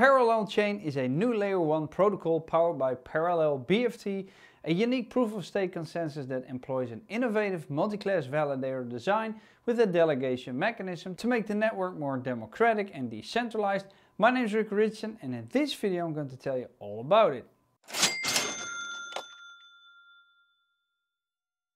Parallel Chain is a new layer 1 protocol powered by Parallel BFT, a unique proof of stake consensus that employs an innovative multi-class validator design with a delegation mechanism to make the network more democratic and decentralized. My name is Rico Richardson and in this video I'm going to tell you all about it.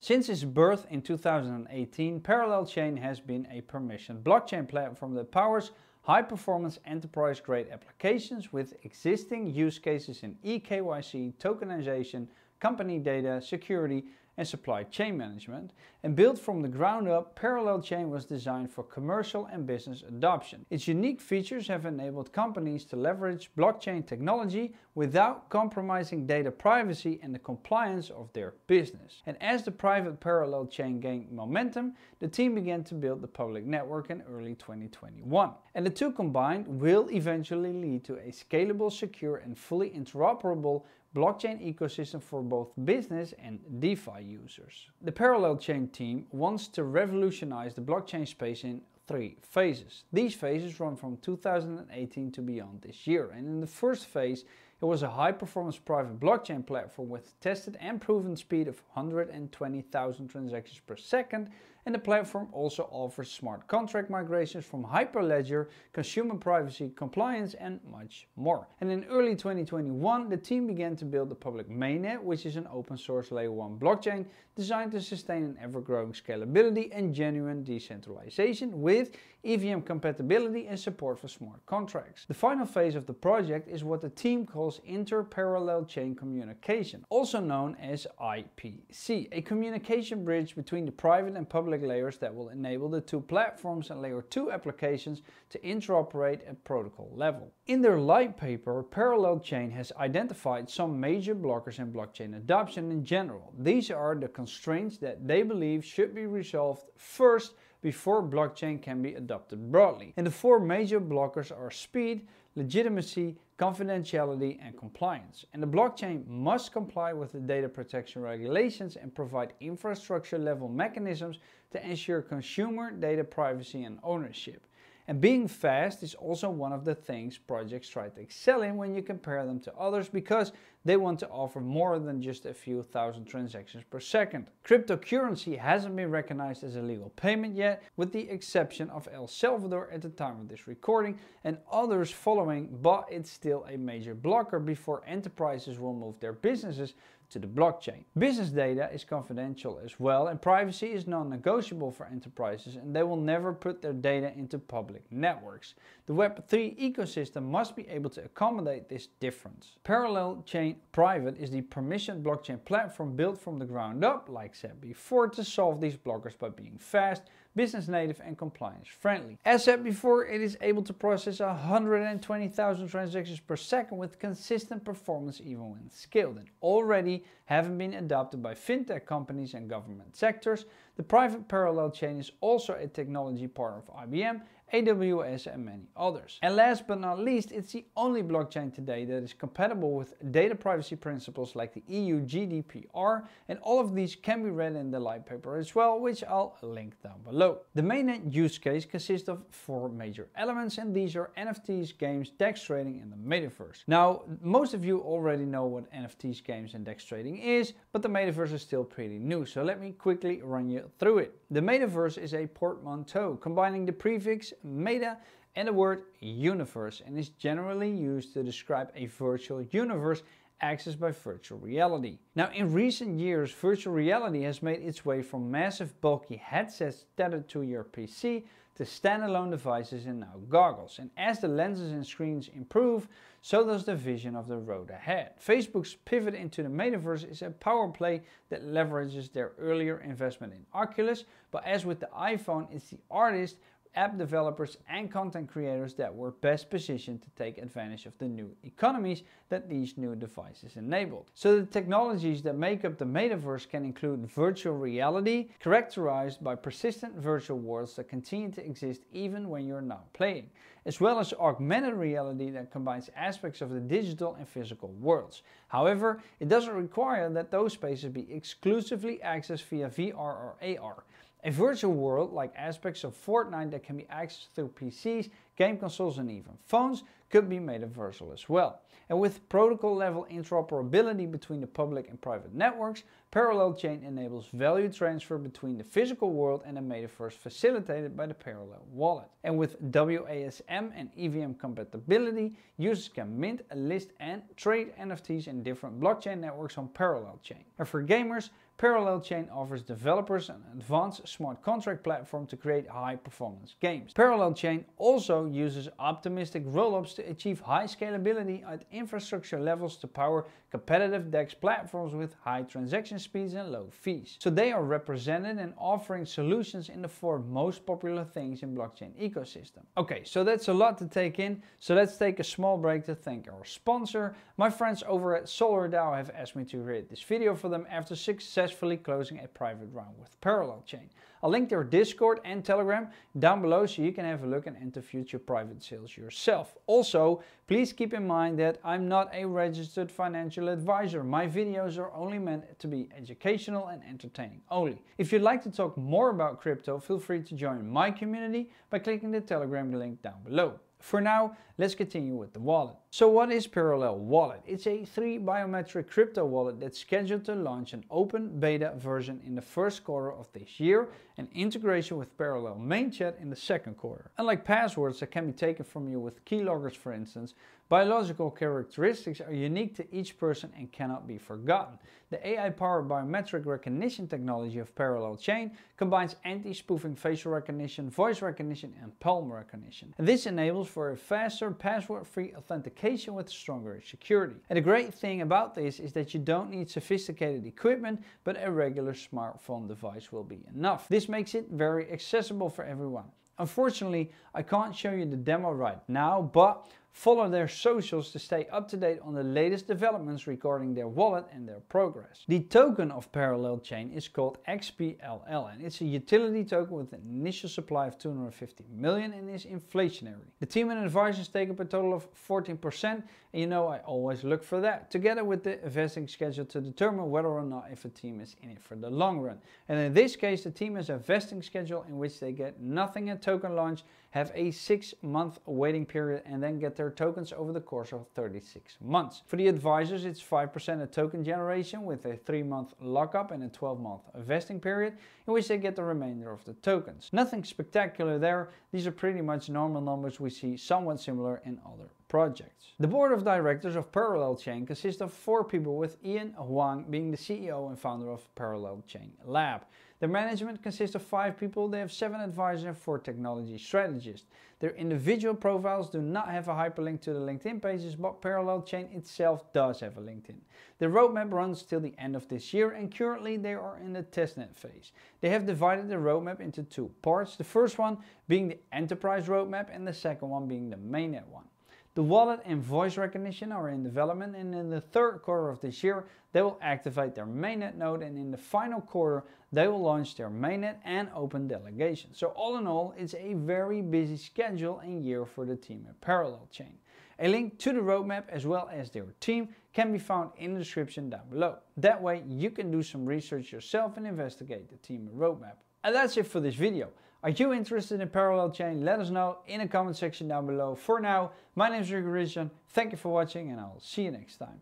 Since its birth in 2018, Parallel Chain has been a permissioned blockchain platform that powers high-performance enterprise-grade applications with existing use cases in eKYC, tokenization, company data, security, and supply chain management, and built from the ground up, Parallel Chain was designed for commercial and business adoption. Its unique features have enabled companies to leverage blockchain technology without compromising data privacy and the compliance of their business. And as the private Parallel Chain gained momentum, the team began to build the public network in early 2021. And the two combined will eventually lead to a scalable, secure, and fully interoperable blockchain ecosystem for both business and DeFi users. The Parallel Chain team wants to revolutionize the blockchain space in three phases. These phases run from 2018 to beyond this year. And in the first phase, it was a high performance private blockchain platform with tested and proven speed of 120,000 transactions per second and the platform also offers smart contract migrations from Hyperledger, consumer privacy, compliance and much more. And in early 2021 the team began to build the public mainnet which is an open source layer 1 blockchain designed to sustain an ever-growing scalability and genuine decentralization with EVM compatibility and support for smart contracts. The final phase of the project is what the team calls Inter-Parallel Chain Communication, also known as IPC, a communication bridge between the private and public layers that will enable the two platforms and layer 2 applications to interoperate at protocol level. In their light paper, Parallel Chain has identified some major blockers in blockchain adoption in general. These are the constraints that they believe should be resolved first before blockchain can be adopted broadly. And the four major blockers are speed, legitimacy, confidentiality and compliance. And the blockchain must comply with the data protection regulations and provide infrastructure level mechanisms to ensure consumer data privacy and ownership. And being fast is also one of the things projects try to excel in when you compare them to others because they want to offer more than just a few thousand transactions per second. Cryptocurrency hasn't been recognized as a legal payment yet, with the exception of El Salvador at the time of this recording and others following, but it's still a major blocker before enterprises will move their businesses to the blockchain. Business data is confidential as well and privacy is non-negotiable for enterprises and they will never put their data into public networks. The Web3 ecosystem must be able to accommodate this difference. Parallel Chain Private is the permissioned blockchain platform built from the ground up, like said before, to solve these blockers by being fast, business native and compliance friendly. As said before, it is able to process 120,000 transactions per second with consistent performance even when scaled and already having been adopted by fintech companies and government sectors. The private parallel chain is also a technology partner of IBM AWS and many others. And last but not least, it's the only blockchain today that is compatible with data privacy principles like the EU GDPR and all of these can be read in the light paper as well, which I'll link down below. The mainnet use case consists of four major elements and these are NFTs, games, DEX trading and the metaverse. Now, most of you already know what NFTs, games and DEX trading is, but the metaverse is still pretty new, so let me quickly run you through it. The metaverse is a portmanteau combining the prefix meta and the word universe and is generally used to describe a virtual universe accessed by virtual reality. Now in recent years virtual reality has made its way from massive bulky headsets tethered to your PC to standalone devices and now goggles. And as the lenses and screens improve, so does the vision of the road ahead. Facebook's pivot into the metaverse is a power play that leverages their earlier investment in Oculus, but as with the iPhone, it's the artist app developers and content creators that were best positioned to take advantage of the new economies that these new devices enabled. So the technologies that make up the metaverse can include virtual reality, characterized by persistent virtual worlds that continue to exist even when you're not playing, as well as augmented reality that combines aspects of the digital and physical worlds. However, it doesn't require that those spaces be exclusively accessed via VR or AR. A virtual world like aspects of Fortnite that can be accessed through PCs, game consoles and even phones could be made universal as well. And with protocol level interoperability between the public and private networks, Parallel Chain enables value transfer between the physical world and the metaverse facilitated by the Parallel wallet. And with WASM and EVM compatibility, users can mint, list and trade NFTs in different blockchain networks on Parallel Chain. And for gamers, Parallel Chain offers developers an advanced smart contract platform to create high performance games. Parallel Chain also uses optimistic rollups to achieve high scalability at infrastructure levels to power competitive DEX platforms with high transaction speeds and low fees. So they are represented and offering solutions in the four most popular things in blockchain ecosystem. Okay, so that's a lot to take in. So let's take a small break to thank our sponsor. My friends over at SolrDAO have asked me to create this video for them after success successfully closing a private round with Parallel Chain. I'll link their Discord and Telegram down below so you can have a look and enter future private sales yourself. Also, please keep in mind that I'm not a registered financial advisor. My videos are only meant to be educational and entertaining only. If you'd like to talk more about crypto, feel free to join my community by clicking the Telegram link down below. For now, let's continue with the wallet. So what is Parallel Wallet? It's a 3 biometric crypto wallet that's scheduled to launch an open beta version in the first quarter of this year and integration with Parallel Mainnet in the second quarter. Unlike passwords that can be taken from you with keyloggers for instance, biological characteristics are unique to each person and cannot be forgotten. The AI-powered biometric recognition technology of Parallel Chain combines anti-spoofing facial recognition, voice recognition and palm recognition. This enables for a faster password-free authentication with stronger security. And the great thing about this is that you don't need sophisticated equipment, but a regular smartphone device will be enough. This makes it very accessible for everyone. Unfortunately, I can't show you the demo right now, but Follow their socials to stay up to date on the latest developments regarding their wallet and their progress. The token of Parallel Chain is called XPLL and it's a utility token with an initial supply of 250 million and is inflationary. The team and advisors take up a total of 14% and you know I always look for that, together with the vesting schedule to determine whether or not if a team is in it for the long run. And in this case the team has a vesting schedule in which they get nothing at token launch, have a 6 month waiting period and then get their their tokens over the course of 36 months. For the advisors, it's 5% of token generation with a 3 month lockup and a 12 month vesting period in which they get the remainder of the tokens. Nothing spectacular there, these are pretty much normal numbers we see somewhat similar in other projects. The board of directors of Parallel Chain consists of four people with Ian Huang being the CEO and founder of Parallel Chain Lab. The management consists of five people, they have seven advisors and four technology strategists. Their individual profiles do not have a hyperlink to the LinkedIn pages, but Parallel Chain itself does have a LinkedIn. The roadmap runs till the end of this year and currently they are in the testnet phase. They have divided the roadmap into two parts, the first one being the enterprise roadmap and the second one being the mainnet one. The wallet and voice recognition are in development and in the third quarter of this year they will activate their mainnet node and in the final quarter they will launch their mainnet and open delegation. So all in all it's a very busy schedule and year for the team at Parallel Chain. A link to the roadmap as well as their team can be found in the description down below. That way you can do some research yourself and investigate the team and roadmap. And that's it for this video. Are you interested in Parallel Chain? Let us know in the comment section down below. For now, my name is Rico Richard. Thank you for watching and I'll see you next time.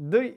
Doei!